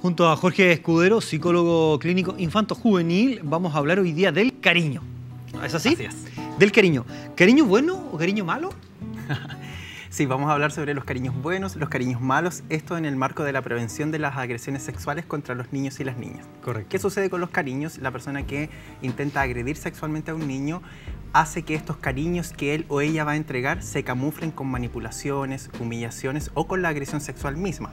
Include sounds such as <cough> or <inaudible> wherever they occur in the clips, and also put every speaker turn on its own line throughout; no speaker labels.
Junto a Jorge Escudero, psicólogo clínico infanto-juvenil, vamos a hablar hoy día del cariño. ¿Es así?
Así es.
Del cariño. ¿Cariño bueno o cariño malo? <laughs>
Sí, vamos a hablar sobre los cariños buenos, los cariños malos, esto en el marco de la prevención de las agresiones sexuales contra los niños y las niñas.
Correcto.
¿Qué sucede con los cariños? La persona que intenta agredir sexualmente a un niño hace que estos cariños que él o ella va a entregar se camuflen con manipulaciones, humillaciones o con la agresión sexual misma.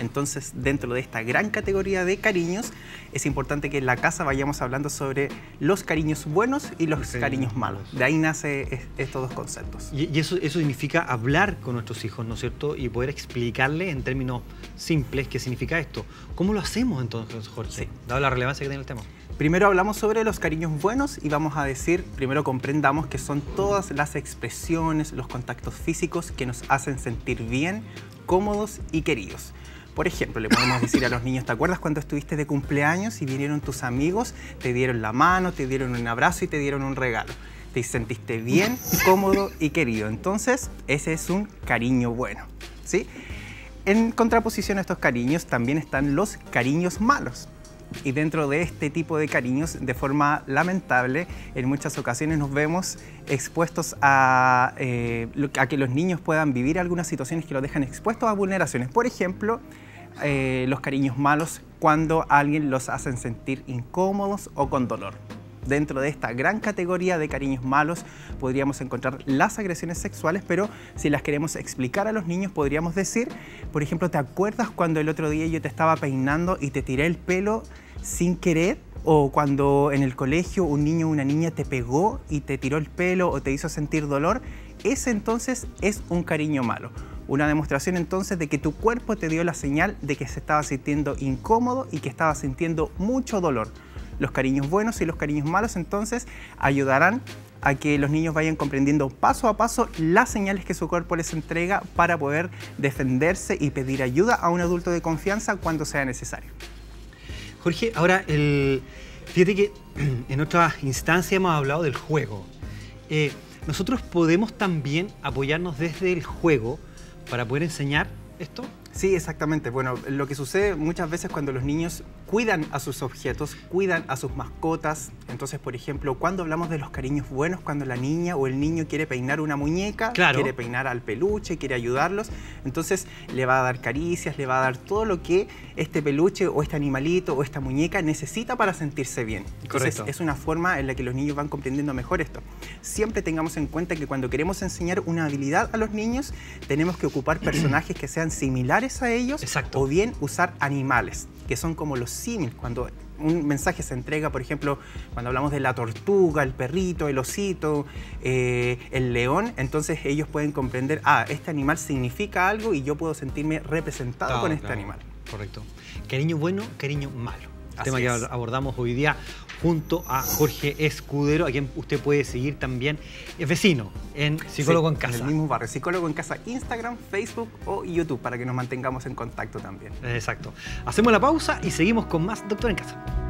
Entonces, dentro de esta gran categoría de cariños, es importante que en la casa vayamos hablando sobre los cariños buenos y los
Sí.
cariños malos. De ahí nace es- estos dos conceptos.
Y, y eso, eso significa hablar con nuestros hijos, ¿no es cierto? Y poder explicarle en términos simples qué significa esto. ¿Cómo lo hacemos entonces, Jorge?
Sí.
Dado la relevancia que tiene el tema.
Primero hablamos sobre los cariños buenos y vamos a decir, primero comprendamos que son todas las expresiones, los contactos físicos que nos hacen sentir bien, cómodos y queridos. Por ejemplo, le podemos decir a los niños, ¿te acuerdas cuando estuviste de cumpleaños y vinieron tus amigos, te dieron la mano, te dieron un abrazo y te dieron un regalo? Te sentiste bien, <laughs> cómodo y querido. Entonces, ese es un cariño bueno, ¿sí? En contraposición a estos cariños también están los cariños malos. Y dentro de este tipo de cariños, de forma lamentable, en muchas ocasiones nos vemos expuestos a, eh, a que los niños puedan vivir algunas situaciones que los dejan expuestos a vulneraciones. Por ejemplo, eh, los cariños malos cuando alguien los hacen sentir incómodos o con dolor. Dentro de esta gran categoría de cariños malos podríamos encontrar las agresiones sexuales, pero si las queremos explicar a los niños podríamos decir, por ejemplo, ¿te acuerdas cuando el otro día yo te estaba peinando y te tiré el pelo sin querer? O cuando en el colegio un niño o una niña te pegó y te tiró el pelo o te hizo sentir dolor, ese entonces es un cariño malo. Una demostración entonces de que tu cuerpo te dio la señal de que se estaba sintiendo incómodo y que estaba sintiendo mucho dolor. Los cariños buenos y los cariños malos entonces ayudarán a que los niños vayan comprendiendo paso a paso las señales que su cuerpo les entrega para poder defenderse y pedir ayuda a un adulto de confianza cuando sea necesario.
Jorge, ahora, el, fíjate que <clears throat> en otra instancia hemos hablado del juego. Eh, nosotros podemos también apoyarnos desde el juego para poder enseñar esto.
Sí, exactamente. Bueno, lo que sucede muchas veces cuando los niños cuidan a sus objetos, cuidan a sus mascotas. Entonces, por ejemplo, cuando hablamos de los cariños buenos, cuando la niña o el niño quiere peinar una muñeca,
Claro.
quiere peinar al peluche, quiere ayudarlos, entonces le va a dar caricias, le va a dar todo lo que este peluche o este animalito o esta muñeca necesita para sentirse bien. Entonces,
Correcto.
es una forma en la que los niños van comprendiendo mejor esto. Siempre tengamos en cuenta que cuando queremos enseñar una habilidad a los niños, tenemos que ocupar personajes que sean similares a ellos
Exacto.
o bien usar animales, que son como los símiles. Cuando un mensaje se entrega, por ejemplo, cuando hablamos de la tortuga, el perrito, el osito, eh, el león, entonces ellos pueden comprender, ah, este animal significa algo y yo puedo sentirme representado con este
Claro,
animal.
Correcto. Cariño bueno, cariño malo. El
Así
tema que abordamos hoy día junto a Jorge Escudero, a quien usted puede seguir también. Es vecino en Psicólogo
Sí,
en Casa.
el mismo barrio. Psicólogo en casa, Instagram, Facebook o YouTube, para que nos mantengamos en contacto también.
Exacto. Hacemos la pausa y seguimos con más Doctor en Casa.